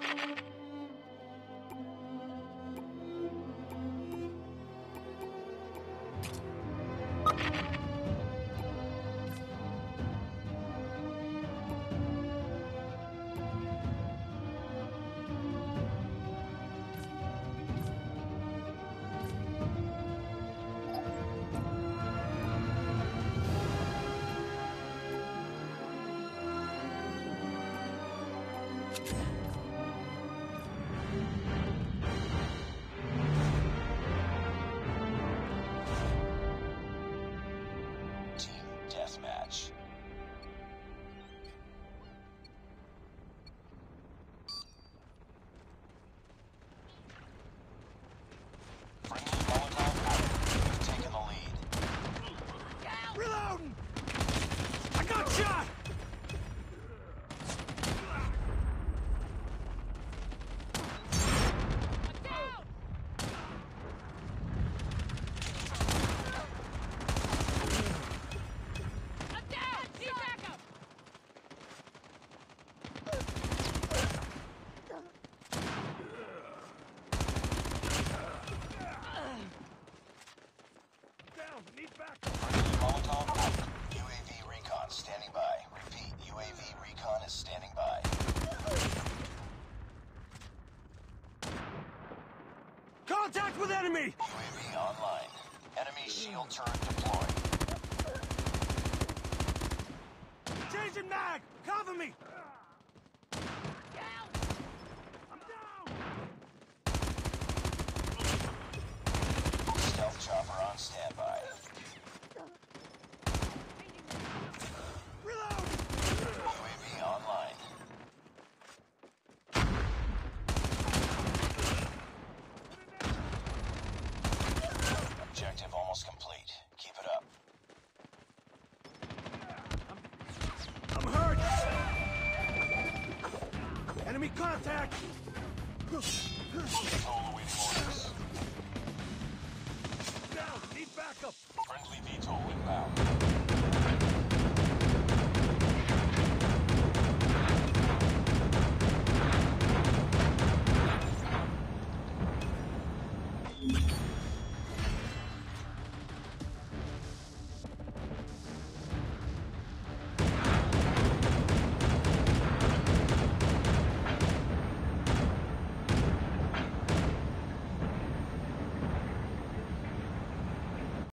you Contact with enemy! UAV online. Enemy shield turret deployed. Changing mag! Cover me! I'm down! Stealth chopper on standby. Enemy contact!